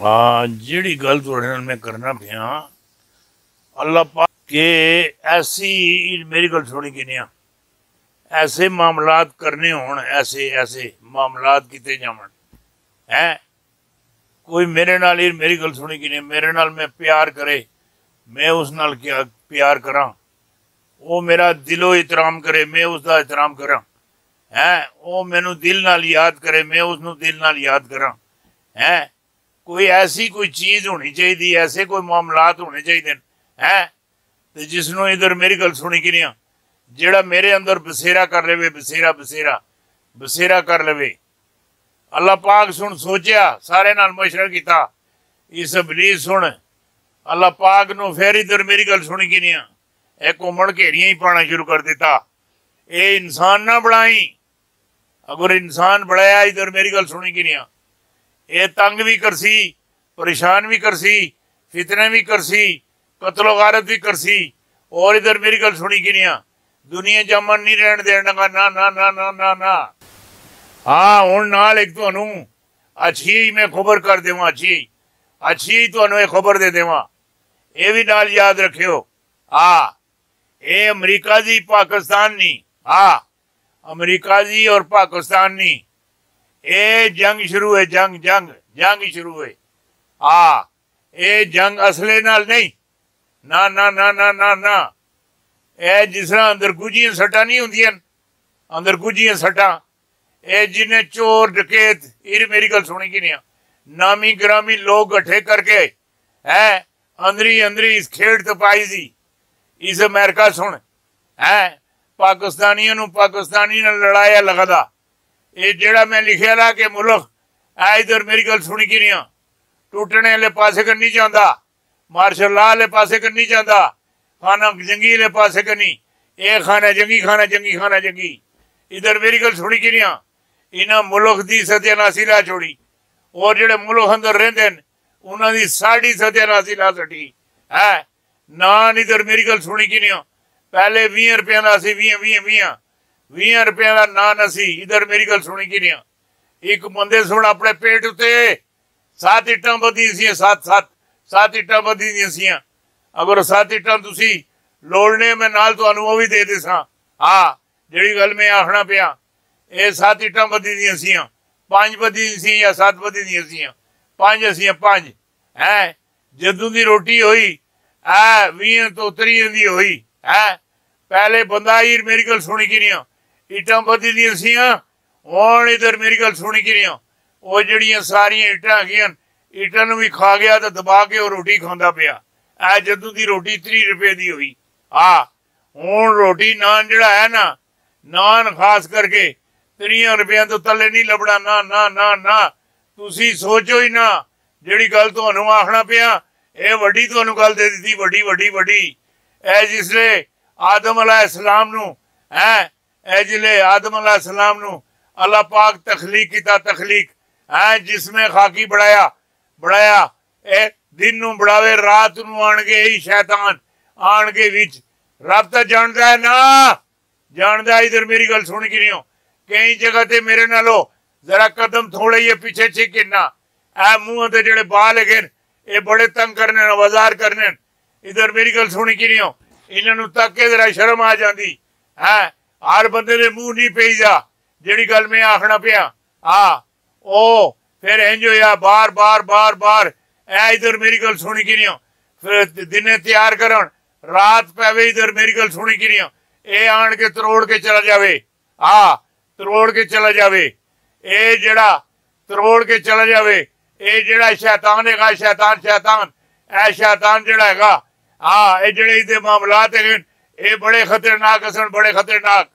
ਹਾਂ ਜਿਹੜੀ ਗੱਲ ਤੁਹਾਡੇ ਨਾਲ ਮੈਂ ਕਰਨਾ ਪਿਆ ਅੱਲਾਹ ਪਾਕ के ऐसी मेरी गल सुनी कि नहीं ऐसे मामलात करने होन ऐसे ऐसे मामलात किते जावन है कोई मेरे नाल ही मेरी गल सुनी कि नहीं मेरे नाल मैं प्यार करे मैं उस नाल क्या प्यार करा वो मेरा दिलो एहतराम करे मैं उसका एहतराम करा है वो मैनू दिल नाल याद करे मैं उसनु दिल नाल याद करा है कोई ऐसी कोई चीज होनी चाहिए ऐसे कोई मामलात होने चाहिए है ਤੇ ਜਿਸ ਨੂੰ ਇਧਰ ਮੇਰੀ ਗੱਲ ਸੁਣੀ ਕਿ ਨਹੀਂ ਜਿਹੜਾ ਮੇਰੇ ਅੰਦਰ ਬਸੇਰਾ ਕਰ ਲਵੇ ਬਸੇਰਾ ਬਸੇਰਾ ਬਸੇਰਾ ਕਰ ਲਵੇ ਅੱਲਾਹ ਪਾਕ ਸੁਣ ਸੋਚਿਆ ਸਾਰੇ ਨਾਲ ਮਸ਼ਵਰਾ ਕੀਤਾ ਇਸ ਬਲੀਸ ਸੁਣ ਅੱਲਾਹ ਪਾਕ ਨੂੰ ਫੇਰ ਇਧਰ ਮੇਰੀ ਗੱਲ ਸੁਣੀ ਕਿ ਨਹੀਂ ਇਹ ਘੁੰਮਣ ਘੇਰੀਆਂ ਹੀ ਪਾਣਾ ਸ਼ੁਰੂ ਕਰ ਦਿੱਤਾ ਇਹ ਇਨਸਾਨ ਨਾ ਬਣਾਈ ਅਗਰ ਇਨਸਾਨ ਬਣਾਇਆ ਇਧਰ ਮੇਰੀ ਗੱਲ ਸੁਣੀ ਕਿ ਨਹੀਂ ਇਹ ਤੰਗ ਵੀ ਕਰਸੀ ਪਰੇਸ਼ਾਨ ਵੀ ਕਰਸੀ ਫਿਤਨੇ ਵੀ ਕਰਸੀ ਕਤਲੋ ਗਾਰਤ ਵੀ ਕਰਸੀ ਔਰ ਇਧਰ ਮੇਰੀ ਗੱਲ ਸੁਣੀ ਕਿ ਨਹੀਂ ਦੁਨੀਆ ਜਮਨ ਨਹੀਂ ਰਹਿਣ ਦੇਣਗਾ ਨਾ ਨਾ ਨਾ ਨਾ ਨਾ ਨਾ ਹਾਂ ਹੁਣ ਨਾਲ ਇੱਕ ਤੁਹਾਨੂੰ ਅੱਛੀ ਮੈਂ ਖਬਰ ਕਰ ਦੇਵਾਂ ਅੱਛੀ ਅੱਛੀ ਤੁਹਾਨੂੰ ਇਹ ਖਬਰ ਦੇ ਦੇਵਾਂ ਇਹ ਵੀ ਨਾਲ ਯਾਦ ਰੱਖਿਓ ਆ ਇਹ ਅਮਰੀਕਾ ਦੀ ਪਾਕਿਸਤਾਨ ਨਹੀਂ ਆ ਅਮਰੀਕਾ ਦੀ ਔਰ ਪਾਕਿਸਤਾਨ ਨਹੀਂ ਇਹ ਜੰਗ ਸ਼ੁਰੂ ਹੈ ਜੰਗ ਜੰਗ ਜੰਗ ਸ਼ੁਰੂ ਹੈ ਆ ਇਹ ਜੰਗ ਅਸਲੇ ਨਾਲ ਨਹੀਂ ਨਾ ਨਾ ਨਾ ਨਾ ਨਾ ਨਾ ਇਹ ਜਿਸ ਤਰ੍ਹਾਂ ਅੰਦਰ ਗੁਜੀਆਂ ਸੱਟਾਂ ਨਹੀਂ ਹੁੰਦੀਆਂ ਅੰਦਰ ਗੁਜੀਆਂ ਸੱਟਾਂ ਇਹ ਜਿਹਨੇ ਚੋਰ ਡਕੈਤ ਇਹ ਮੇਰੀ ਗੱਲ ਸੁਣੀ ਕਿ ਨਹੀਂ ਨਾਮੀ ਗ੍ਰਾਮੀ ਲੋਕ ਇਕੱਠੇ ਕਰਕੇ ਹੈ ਅੰਦਰੀ ਅੰਦਰੀ ਇਸ ਖੇਡ ਤੇ ਪਾਈ ਸੀ ਇਸ ਅਮਰੀਕਾ ਸੁਣ ਹੈ ਪਾਕਿਸਤਾਨੀਆਂ ਨੂੰ ਪਾਕਿਸਤਾਨੀ ਨਾਲ ਲੜਾਇਆ ਲਗਦਾ ਇਹ ਜਿਹੜਾ ਮੈਂ ਲਿਖਿਆ ਲਾ ਕਿ ਮੁਲਕ ਆ ਇਧਰ ਮੇਰੀ ਗੱਲ ਸੁਣੀ ਕਿ ਨਹੀਂ ਟੁੱਟਣੇ ਵਾਲੇ ਪਾਸੇ ਕਰਨੀ ਚਾਹੁੰਦਾ ਮਾਰਸ਼ਲ ਲਾ ਵਾਲੇ ਪਾਸੇ ਕਰਨੀ ਚਾਹੁੰਦਾ ਖਾਨਾ ਜੰਗੀ ਵਾਲੇ ਪਾਸੇ ਕਰਨੀ ਇਹ ਖਾਨਾ ਜੰਗੀ ਖਾਨਾ ਜੰਗੀ ਖਾਨਾ ਜੰਗੀ ਇਧਰ ਮੇਰੀ ਗੱਲ ਸੁਣੀ ਕਿ ਨਹੀਂ ਇਹਨਾਂ ਮੁਲਕ ਦੀ ਸਤਿਆਨਾਸੀ ਲਾ ਛੋੜੀ ਔਰ ਜਿਹੜੇ ਮੁਲਕ ਅੰਦਰ ਰਹਿੰਦੇ ਨੇ ਉਹਨਾਂ ਦੀ ਸਾਡੀ ਸਤਿਆਨਾਸੀ ਲਾ ਛੱਡੀ ਹੈ ਨਾ ਇਧਰ ਮੇਰੀ ਗੱਲ ਸੁਣੀ ਕਿ ਨਹੀਂ ਪਹਿਲੇ 20 ਰੁਪਏ ਦਾ ਸੀ 20 20 20 20 ਰੁਪਏ ਦਾ ਨਾਨ ਅਸੀਂ ਇਧਰ ਮੇਰੀ ਗੱਲ ਸੁਣੀ ਕਿ ਨਹੀਂ ਇੱਕ ਬੰਦੇ ਸੁਣ ਆਪਣੇ ਪੇਟ ਉੱਤੇ ਸੱਤ ਇੱਟਾਂ ਬੱਧੀ ਸੀ ਸੱਤ ਸੱਤ ਸੱਤ ਇੱਟਾਂ ਬੱਧੀ ਦੀਆਂ ਸੀ ਅਗਰ ਸੱਤ ਇੱਟਾਂ ਤੁਸੀਂ ਲੋੜਨੇ ਮੈਂ ਨਾਲ ਤੁਹਾਨੂੰ ਉਹ ਵੀ ਦੇ ਦੇਸਾਂ ਹਾਂ ਜਿਹੜੀ ਗੱਲ ਮੈਂ ਆਖਣਾ ਪਿਆ ਇਹ ਸੱਤ ਇੱਟਾਂ ਬੱਧੀ ਦੀਆਂ ਸੀ ਪੰਜ ਬੱਧੀ ਸੀ ਜਾਂ ਸੱਤ ਬੱਧੀ ਦੀਆਂ ਸੀ ਪੰਜ ਅਸੀਂ ਪੰਜ ਹੈ ਜਦੋਂ ਦੀ ਰੋਟੀ ਹੋਈ ਆ 20 ਤੋਂ 30 ਦੀ ਹੋਈ ਹੈ ਪਹਿਲੇ ਬੰਦਾ ਹੀ ਮੇਰੀ ਗੱਲ ਸੁਣੀ ਕਿ ਨਹੀਂ ਇੱਟਾਂ ਬੱਧੀ ਦੀਆਂ ਸੀ ਹੁਣ ਇਧਰ ਮੇਰੀ ਗੱਲ ਸੁਣੀ ਕਿ ਨਹੀਂ ਉਹ ਜਿਹੜੀਆਂ ਸਾਰੀਆਂ ਇੱਟਾਂ ਹੈਗੀਆਂ ਇੱਟਾਂ ਨੂੰ ਵੀ ਖਾ ਗਿਆ ਤੇ ਦਬਾ ਕੇ ਉਹ ਰੋਟੀ ਖਾਂਦਾ ਪਿਆ ਐ ਜਦੋਂ ਦੀ ਰੋਟੀ 30 ਰੁਪਏ ਦੀ ਹੋਈ ਆ ਹੁਣ ਰੋਟੀ ਨਾਨ ਜਿਹੜਾ ਹੈ ਨਾ ਨਾਨ ਖਾਸ ਕਰਕੇ 30 ਰੁਪਏ ਤੋਂ ਥੱਲੇ ਨਹੀਂ ਲੱਭਣਾ ਨਾ ਨਾ ਨਾ ਨਾ ਤੁਸੀਂ ਸੋਚੋ ਹੀ ਨਾ ਜਿਹੜੀ ਗੱਲ ਤੁਹਾਨੂੰ ਆਖਣਾ ਪਿਆ ਇਹ ਵੱਡੀ ਤੁਹਾਨੂੰ ਗੱਲ ਦੇ ਦਿੱਤੀ ਵੱਡੀ ਵੱਡੀ ਵੱਡੀ ਇਹ ਜਿਸਲੇ ਆਦਮ ਅਲੈਹਿਸਲਾਮ ਨੂੰ ਹੈ ਇਹ ਜਿਲੇ ਆਦਮ ਅਲੈਹਿਸਲਾਮ ਨੂੰ ਅੱਲਾਹ ਪਾਕ ਤਖਲੀਕ ਕੀਤਾ ਤਖਲੀਕ ਹੈ ਜਿਸਮੇ ਖਾਕੀ ਬਣਾਇਆ ਬਣਾਇਆ ਇਹ ਦਿਨ ਨੂੰ ਬੜਾਵੇ ਰਾਤ ਨੂੰ ਆਣਗੇ ਇਹ ਸ਼ੈਤਾਨ ਆਣਗੇ ਵਿੱਚ ਰੱਬ ਤਾਂ ਜਾਣਦਾ ਹੈ ਨਾ ਜਾਣਦਾ ਇਧਰ ਮੇਰੀ ਗੱਲ ਸੁਣ ਕਿ ਨਹੀਂ ਹੋ ਕਈ ਜਗ੍ਹਾ ਤੇ ਮੇਰੇ ਨਾਲੋਂ ਜ਼ਰਾ ਕਦਮ ਥੋੜੇ ਜਿਹੇ ਪਿੱਛੇ ਛੇ ਨਾ ਐ ਮੂੰਹ ਤੇ ਜਿਹੜੇ ਬਾਲ ਹੈਗੇ ਇਹ ਬੜੇ ਤੰਗ ਕਰਨੇ ਨੇ ਬਾਜ਼ਾਰ ਕਰਨੇ ਇਧਰ ਮੇਰੀ ਗੱਲ ਸੁਣੀ ਕਿ ਨਹੀਂ ਹੋ ਇਹਨਾਂ ਨੂੰ ਤੱਕ ਕੇ ਜ਼ਰਾ ਸ਼ਰਮ ਆ ਜਾਂਦੀ ਹੈ ਹਰ ਬੰਦੇ ਦੇ ਮੂੰਹ ਨਹੀਂ ਪਈਦਾ ਜਿਹੜੀ ਗੱਲ ਮੈਂ ਆਖਣਾ ਪਿਆ ਆ ਉਹ ਫਿਰ ਇੰਜ ਹੋਇਆ ਬਾਰ ਬਾਰ ਬਾਰ ਬਾਰ ਐ ਇਧਰ ਮੇਰੀ ਗੱਲ ਸੁਣੀ ਕਿ ਨਹੀਂ ਫਿਰ ਦਿਨੇ ਤਿਆਰ ਕਰਨ ਰਾਤ ਪਵੇ ਇਧਰ ਮੇਰੀ ਗੱਲ ਸੁਣੀ ਕਿ ਨਹੀਂ ਇਹ ਆਣ ਕੇ ਤਰੋੜ ਕੇ ਚਲਾ ਜਾਵੇ ਆ ਤਰੋੜ ਕੇ ਚਲਾ ਜਾਵੇ ਇਹ ਜਿਹੜਾ ਤਰੋੜ ਕੇ ਚਲਾ ਜਾਵੇ ਇਹ ਜਿਹੜਾ ਸ਼ੈਤਾਨ ਹੈਗਾ ਸ਼ੈਤਾਨ ਸ਼ੈਤਾਨ ਇਹ ਸ਼ੈਤਾਨ ਜਿਹੜਾ ਹੈਗਾ ਆ ਇਹ ਜਿਹੜੇ ਇਹਦੇ ਮਾਮਲਾਤ ਹੈਗੇ ये बड़े खतरनाक, हसन, बड़े खतरनाक।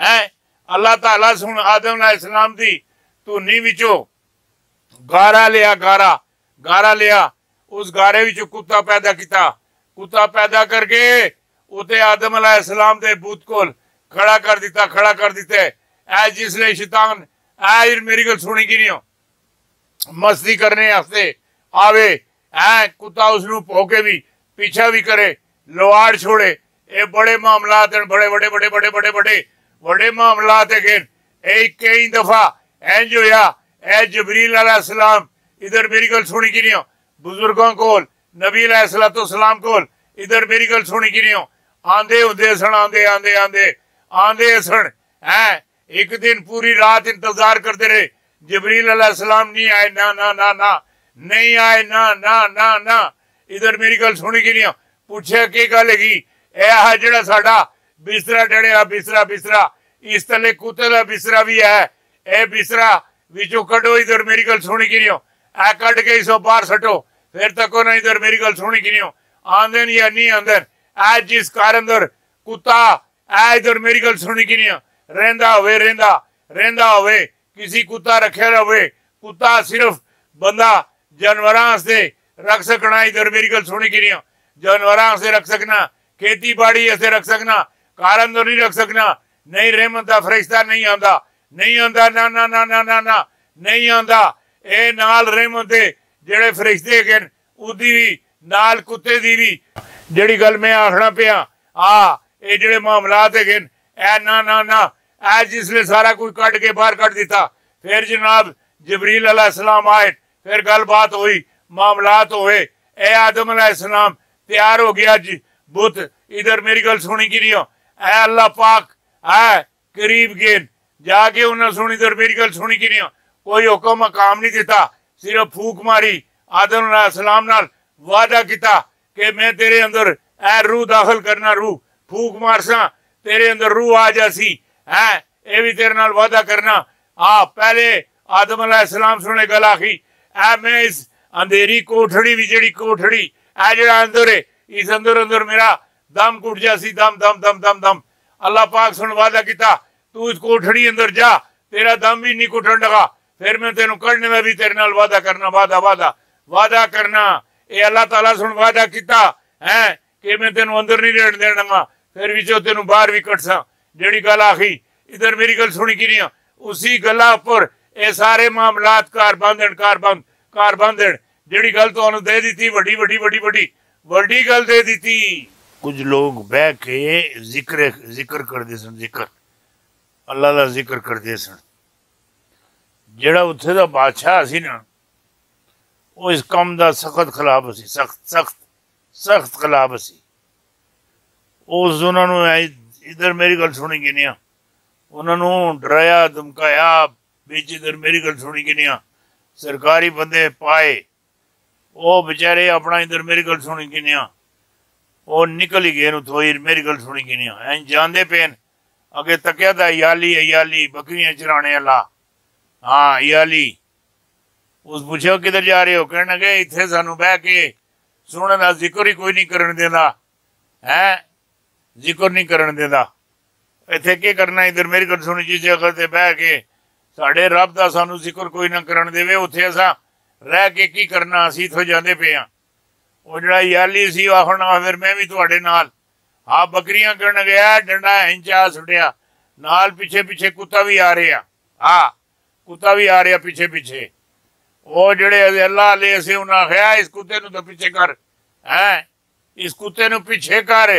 है? अल्लाह ताला सुन, आदम इस्लाम दी धुनी विचों। गारा लिया, गारा गारा लिया। उस गारे विच कुत्ता पैदा किया कुत्ता पैदा करके उते आदम अला इस्लाम दे बूत कोल खड़ा कर दिता, खड़ा कर दिते। ऐ जिसले शैतान, ऐ मेरी गल सुनी की नहीं हो? मस्ती करने आस्ते आवे। ऐ कुत्ता उसनु भौके भी, पीछा भी करे लोहाड़ छोड़े। ये बड़े मामला बड़े बड़े बड़े बड़े बड़े बड़े बड़े मामला कई दफ़ा एंज हो जबरील सलाम। इधर मेरी गल सुनी की नहीं हो? बुज़ुर्गों को नबी तो सलाम को इधर मेरी गल सुनी की नहीं हो? आंदे होंगे सन आंदे आंदे आंदे आंदे सन है, एक दिन पूरी रात इंतज़ार करते रहे। जबरील सलाम नहीं आए, ना ना ना ना। नहीं आए, ना ना ना ना। इधर मेरी गल सुनी की नहीं हो? पूछा के गल हैगी ਇਹ ਜਿਹੜਾ ਸਾਡਾ ਬਿਸਤਰਾ ਡੜਿਆ ਬਿਸਤਰਾ ਬਿਸਤਰਾ ਇਸ ਤਲੇ ਕੁੱਤੇ ਦਾ ਬਿਸਤਰਾ ਵੀ ਹੈ ਇਹ ਬਿਸਤਰਾ ਵਿੱਚੋਂ ਕੱਢੋ ਇਧਰ ਮੇਰੀ ਗੱਲ ਸੁਣੀ ਕਿ ਨਹੀਂ ਆ ਕੱਢ ਕੇ ਇਸੋ ਬਾਹਰ ਸਟੋ ਫਿਰ ਤੱਕੋ ਨਾ ਇਧਰ ਮੇਰੀ ਗੱਲ ਸੁਣੀ ਕਿ ਨਹੀਂ ਆਂਦੇ ਨਹੀਂ ਜਾਂ ਨਹੀਂ ਆਂਦੇ ਆ ਜਿਸ ਘਰ ਅੰਦਰ ਕੁੱਤਾ ਆ ਇਧਰ ਮੇਰੀ ਗੱਲ ਸੁਣੀ ਕਿ ਨਹੀਂ ਰਹਿੰਦਾ ਹੋਵੇ ਰਹਿੰਦਾ ਰਹਿੰਦਾ ਹੋਵੇ ਕਿਸੇ ਕੁੱਤਾ ਰੱਖਿਆ ਹੋਵੇ ਕੁੱਤਾ ਸਿਰਫ ਬੰਦਾ ਜਾਨਵਰਾਂ ਵਾਸਤੇ ਰੱਖ ਸਕਣਾ ਇਧਰ ਮੇਰੀ ਗੱਲ ਸੁਣੀ ਕਿ ਨਹੀਂ ਜਾਨਵਰਾਂ ਵਾਸਤੇ ਰੱਖ ਸਕਣਾ ਖੇਤੀਬਾੜੀ ऐसे रख सकना ਕਾਰ ਅੰਦਰ ਨਹੀਂ ਰੱਖ ਸਕਣਾ ਨਹੀਂ ਰਹਿਮਤ ਦਾ ਫਰਿਸ਼ਤਾ ਨਹੀਂ ਆਂਦਾ ਨਹੀਂ ਆਂਦਾ ਨਾ ਨਾ ਨਾ ਨਾ ਨਾ ਨਾ ਨਹੀਂ ਆਂਦਾ ਇਹ ਨਾਲ ਰਹਿਮਤ ਦੇ ਜਿਹੜੇ ਫਰਿਸ਼ਤੇ ਹੈਗੇ ਉਹਦੀ ਵੀ ਨਾਲ ਕੁੱਤੇ ਦੀ ਵੀ ਜਿਹੜੀ ਗੱਲ ਮੈਂ ਆਖਣਾ ਪਿਆ ਆ ਇਹ ਜਿਹੜੇ ਮਾਮਲਾਤ ਹੈਗੇ ਐ ਨਾ ਨਾ ਨਾ ਐ ਜਿਸਲੇ ਸਾਰਾ ਕੋਈ ਕੱਢ ਕੇ ਬਾਹਰ ਕੱਢ ਦਿੱਤਾ ਫਿਰ ਜਨਾਬ ਜਬਰੀਲ ਅਲੈਹਿਸਲਾਮ ਆਏ ਫਿਰ ਗੱਲਬਾਤ ਹੋਈ ਮਾਮਲਾਤ ਹੋਏ ਇਹ ਆਦਮ ਅਲੈਹਿਸਲਾਮ ਤਿਆਰ ਹੋ ਗਿਆ ਜੀ बुत इधर मेरी गल सुनी कि नहीं ऐ अल्लाह पाक है करीब गेन जाके उन्हें सुनी, इधर मेरी गल सुनी कि नहीं कोई हुक्म मकाम नहीं दिता, सिर्फ़ फूक मारी, आदम सलाम वादा किया कि मैं तेरे अंदर ऐ रूह दाखिल करना रूह, फूक मारसा, तेरे अंदर रूह आ जासी है ये भी तेरे नाल वादा करना। आ, पहले आदम सलाम सुने गल आखी, ऐ मैं इस अंधेरी कोठड़ी भी जेड़ी कोठड़ी, ऐ जड़ा अंदर है इस अंदर अंदर मेरा दम कुट जासी दम दम दम दम दम अल्लाह पाक सुन वादा किया तू इस कोठड़ी अंदर जा तेरा दम भी नहीं कुटन लगा फिर मैं तेन कढ़ने में भी तेरे नाल वादा करना वादा वादा वादा करना ये अल्लाह ताला सुन वादा किया है कि मैं तेन अंदर नहीं रहने देना फिर विचो तेन बाहर भी कट सा गल आखी इधर मेरी गल सुनी कि नहीं उसी गला पर ये सारे मामलात कार बांधन कार बंद कार बांधन जेड़ी गल तो दे दी थी वड्डी वड्डी वड्डी वड्डी ਵੱਡੀ ਗੱਲ ਦੇ ਦਿੱਤੀ ਕੁਝ ਲੋਕ ਬਹਿ ਕੇ ਜ਼ਿਕਰ ਜ਼ਿਕਰ ਕਰਦੇ ਸਨ ਜ਼ਿਕਰ ਅੱਲਾ ਦਾ ਜ਼ਿਕਰ ਕਰਦੇ ਸਨ ਜਿਹੜਾ ਉੱਥੇ ਦਾ ਬਾਦਸ਼ਾਹ ਸੀ ਨਾ ਉਹ ਇਸ ਕੰਮ ਦਾ ਸਖਤ ਖਿਲਾਫ ਸੀ ਸਖਤ ਸਖਤ ਸਖਤ ਖਿਲਾਫ ਸੀ ਉਸ ਉਹਨਾਂ ਨੂੰ ਇਧਰ ਮੇਰੀ ਗੱਲ ਸੁਣੀ ਕਿ ਨਹੀਂ ਉਹਨਾਂ ਨੂੰ ਡਰਾਇਆ ਧਮਕਾਇਆ ਵਿੱਚ ਇਧਰ ਮੇਰੀ ਗੱਲ ਸੁਣੀ ਕਿ ਨਹੀਂ ਸਰਕਾਰੀ ਬੰਦੇ ਪਾਏ ਉਹ ਵਿਚਾਰੇ ਆਪਣਾ ਇਧਰ ਮੇਰੀ ਗੱਲ ਸੁਣੀ ਕਿਨਿਆ ਉਹ ਨਿਕਲ ਹੀ ਗਏ ਨੂੰ ਥੋਈ ਮੇਰੀ ਗੱਲ ਸੁਣੀ ਕਿਨਿਆ ਐਂ ਜਾਂਦੇ ਪੈਨ ਅਗੇ ਤੱਕਿਆ ਦਾ ਯਾਲੀ ਯਾਲੀ ਬੱਕਰੀਆਂ ਚਰਾਣੇ ਵਾਲਾ ਹਾਂ ਯਾਲੀ ਉਸ ਪੁੱਛਿਆ ਕਿੱਧਰ ਜਾ ਰਹੇ ਹੋ ਕਹਿਣ ਲੱਗੇ ਇੱਥੇ ਸਾਨੂੰ ਬਹਿ ਕੇ ਸੁਣਨ ਦਾ ਜ਼ਿਕਰ ਹੀ ਕੋਈ ਨਹੀਂ ਕਰਨ ਦਿੰਦਾ ਹੈ ਜ਼ਿਕਰ ਨਹੀਂ ਕਰਨ ਦਿੰਦਾ ਇੱਥੇ ਕੀ ਕਰਨਾ ਇਧਰ ਮੇਰੀ ਗੱਲ ਸੁਣੀ ਜੀ ਜਗ੍ਹਾ ਤੇ ਬਹਿ ਕੇ ਸਾਡੇ ਰੱਬ ਦਾ ਸਾਨੂੰ ਜ਼ਿਕਰ ਕੋਈ ਨਾ ਕਰਨ ਦੇਵੇ ਉੱਥੇ ਅਸਾਂ ਰਹਿ ਕੇ ਕੀ ਕਰਨਾ ਅਸੀਂ ਇਥੋਂ ਜਾਂਦੇ ਪਏ ਆ ਉਹ ਜਿਹੜਾ ਯਾਲੀ ਸੀ ਆਖਣਾ ਫਿਰ ਮੈਂ ਵੀ ਤੁਹਾਡੇ ਨਾਲ ਆ ਬੱਕਰੀਆਂ ਕਰਨ ਗਿਆ ਡੰਡਾ ਇੰਚਾ ਸੁੱਟਿਆ ਨਾਲ ਪਿੱਛੇ ਪਿੱਛੇ ਕੁੱਤਾ ਵੀ ਆ ਰਿਹਾ ਆ ਕੁੱਤਾ ਵੀ ਆ ਰਿਹਾ ਪਿੱਛੇ ਪਿੱਛੇ ਉਹ ਜਿਹੜੇ ਅੱਲਾਹ ਲੈ ਸੀ ਉਹਨਾਂ ਖਿਆ ਇਸ ਕੁੱਤੇ ਨੂੰ ਤਾਂ ਪਿੱਛੇ ਕਰ ਹੈ ਇਸ ਕੁੱਤੇ ਨੂੰ ਪਿੱਛੇ ਕਰ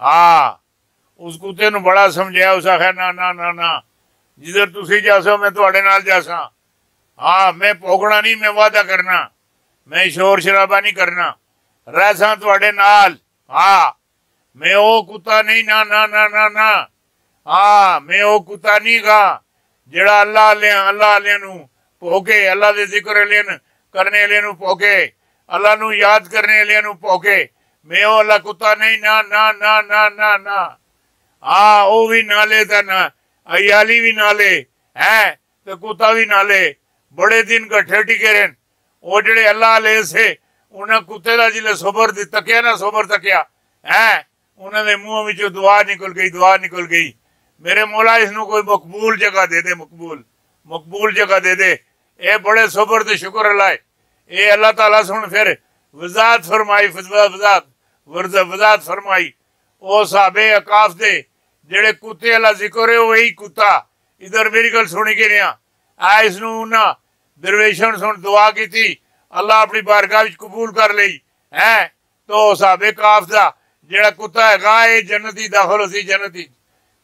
ਆ ਉਸ ਕੁੱਤੇ ਨੂੰ ਬੜਾ ਸਮਝਾਇਆ ਉਸ ਆਖਿਆ ਨਾ ਨਾ ਨਾ ਨਾ ਜਿੱਧਰ ਤੁਸੀਂ ਜਾਸੋ ਮੈਂ ਤੁਹਾਡੇ ਨਾਲ ਜਾਸਾਂ हाँ मैं भोगना नहीं, मैं वादा करना। मैं शोर शराबा नहीं करना। रहसा थोड़े नाल। हाँ मैं वो कुत्ता नहीं, ना ना ना ना ना। हाँ मैं वो कुत्ता नहीं गा जड़ा अल्लाह ले अल्लाह ले भोगे, अल्लाह के ज़िक्र लेन करने ले भोगे, अल्लाह नु याद करने ले भोगे। मैं वो अल्लाह कुत्ता नहीं, ना ना ना ना ना ना। हाँ वो भी नाले था ना, अयाली भी नाले, है तो कुत्ता भी नाले। ਬੜੇ ਦਿਨ ਇਕੱਠੇ ਟਿਕੇ ਰਹੇ ਉਹ ਜਿਹੜੇ ਅੱਲਾਹ ਅਲੇ ਸੇ ਉਹਨਾਂ ਕੁੱਤੇ ਦਾ ਜਿਲੇ ਸਬਰ ਦੀ ਤੱਕਿਆ ਨਾ ਸਬਰ ਤੱਕਿਆ ਹੈ ਉਹਨਾਂ ਦੇ ਮੂੰਹ ਵਿੱਚੋਂ ਦੁਆ ਨਿਕਲ ਗਈ ਦੁਆ ਨਿਕਲ ਗਈ ਮੇਰੇ ਮੌਲਾ ਇਸ ਨੂੰ ਕੋਈ ਮਕਬੂਲ ਜਗ੍ਹਾ ਦੇ ਦੇ ਮਕਬੂਲ ਮਕਬੂਲ ਜਗ੍ਹਾ ਦੇ ਦੇ ਇਹ ਬੜੇ ਸਬਰ ਤੇ ਸ਼ੁਕਰ ਅੱਲਾਹ ਇਹ ਅੱਲਾਹ ਤਾਲਾ ਸੁਣ ਫਿਰ ਵਜ਼ਾਤ ਫਰਮਾਈ ਵਜ਼ਾਤ ਵਰਜ਼ਾ ਵਜ਼ਾਤ ਫਰਮਾਈ ਉਹ ਸਾਬੇ ਅਕਾਫ ਦੇ ਜਿਹੜੇ ਕੁੱਤੇ ਅੱਲਾ ਜ਼ਿਕਰ ਹੈ ਉਹ ਹੀ ਕੁੱਤਾ ਇਧਰ ਮੇਰੀ ਗੱਲ ਸੁਣੀ ਕੇ ਰਿਆ ਆ ਇਸ ਨੂੰ ਨਾ ਦਰਵੇਸ਼ਾਂ ਸੁਣ ਦੁਆ ਕੀਤੀ ਅੱਲਾ ਆਪਣੀ ਬਾਰਗਾਹ ਵਿੱਚ ਕਬੂਲ ਕਰ ਲਈ ਹੈ ਤੋ ਸਾਬੇ ਕਾਫ ਦਾ ਜਿਹੜਾ ਕੁੱਤਾ ਹੈਗਾ ਇਹ ਜੰਨਤੀ ਦਾਖਲ ਹੋਸੀ ਜੰਨਤੀ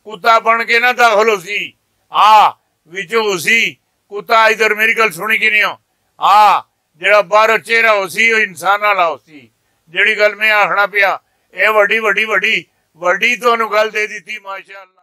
ਕੁੱਤਾ ਬਣ ਕੇ ਨਾ ਦਾਖਲ ਹੋਸੀ ਆ ਵਿੱਚੋਂ ਹੋਸੀ ਕੁੱਤਾ ਇਧਰ ਮੇਰੀ ਗੱਲ ਸੁਣੀ ਕਿ ਨਹੀਂ ਆ ਜਿਹੜਾ ਬਾਹਰੋਂ ਚਿਹਰਾ ਹੋ ਸੀ ਉਹ ਇਨਸਾਨ ਵਾਲਾ ਹੋ ਸੀ ਜਿਹੜੀ ਗੱਲ ਮੈਂ ਆਖਣਾ ਪਿਆ ਇਹ ਵੱਡੀ ਵੱਡੀ ਵੱਡੀ ਵੱਡੀ ਤੁਹਾਨੂੰ ਗੱਲ ਦੇ ਦਿੱਤੀ ਮਾਸ਼ਾਅੱਲਾ